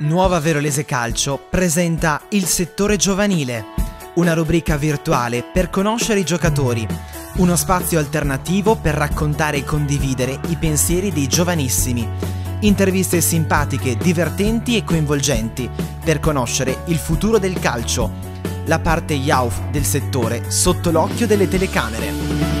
Nuova Verolese Calcio presenta Il settore giovanile, una rubrica virtuale per conoscere i giocatori, uno spazio alternativo per raccontare e condividere i pensieri dei giovanissimi, interviste simpatiche, divertenti e coinvolgenti per conoscere il futuro del calcio, la parte Yauf del settore sotto l'occhio delle telecamere.